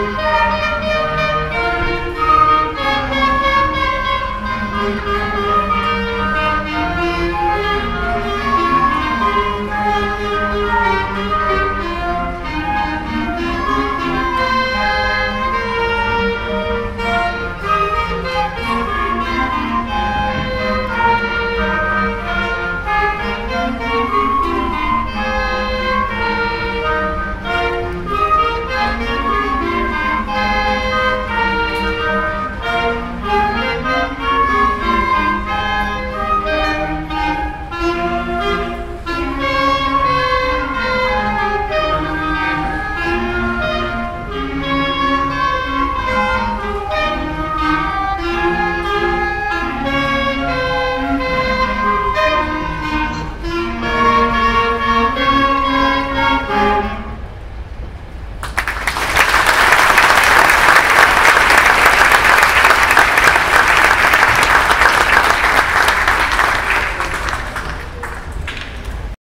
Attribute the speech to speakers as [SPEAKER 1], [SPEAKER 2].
[SPEAKER 1] Música